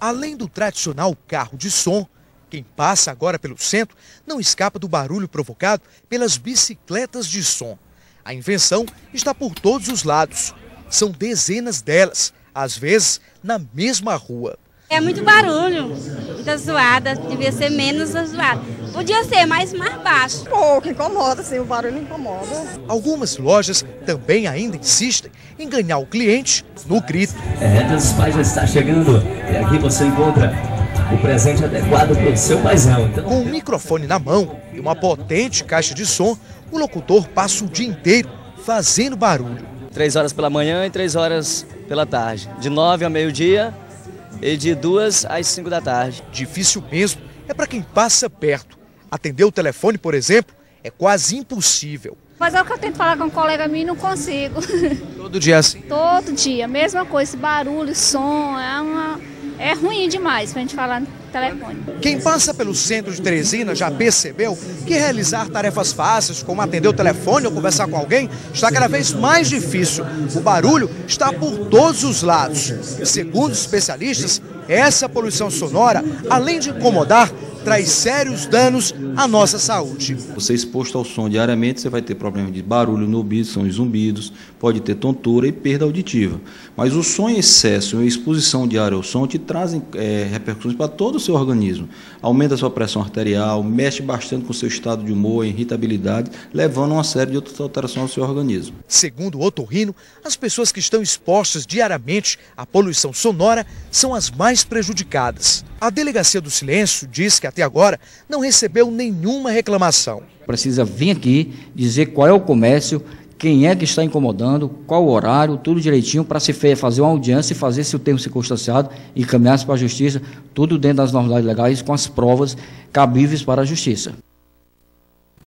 Além do tradicional carro de som, quem passa agora pelo centro não escapa do barulho provocado pelas bicicletas de som. A invenção está por todos os lados. São dezenas delas, às vezes na mesma rua. É muito barulho, muita zoada, devia ser menos zoada. Podia ser mais, mais baixo. Pouco, incomoda, sim, o barulho incomoda. Algumas lojas também ainda insistem em ganhar o cliente no grito. É, dos pais já está chegando e aqui você encontra o presente adequado para o seu paizão. Então... Com o microfone na mão e uma potente caixa de som, o locutor passa o dia inteiro fazendo barulho. Três horas pela manhã e três horas pela tarde. De nove a meio-dia de duas às cinco da tarde. Difícil mesmo é para quem passa perto. Atender o telefone, por exemplo, é quase impossível. Mas é o que eu tento falar com um colega meu e não consigo. Todo dia assim? Todo dia, mesma coisa, barulho, som, é, uma, é ruim demais pra gente falar no telefone. Quem passa pelo centro de Teresina já percebeu que realizar tarefas fáceis, como atender o telefone ou conversar com alguém, está cada vez mais difícil. O barulho está por todos os lados. Segundo os especialistas, essa poluição sonora, além de incomodar, traz sérios danos à nossa saúde. Você exposto ao som diariamente, você vai ter problemas de barulho no ouvido, são os zumbidos, pode ter tontura e perda auditiva. Mas o som em excesso e a exposição diária ao som te trazem é, repercussões para todo o seu organismo. Aumenta a sua pressão arterial, mexe bastante com o seu estado de humor, irritabilidade, levando a uma série de outras alterações ao seu organismo. Segundo o otorrino, as pessoas que estão expostas diariamente à poluição sonora são as mais prejudicadas. A Delegacia do Silêncio diz que até agora não recebeu nenhuma reclamação. Precisa vir aqui dizer qual é o comércio, quem é que está incomodando, qual o horário, tudo direitinho para se fazer uma audiência e fazer se o termo circunstanciado e caminhar para a justiça, tudo dentro das normalidades legais com as provas cabíveis para a justiça.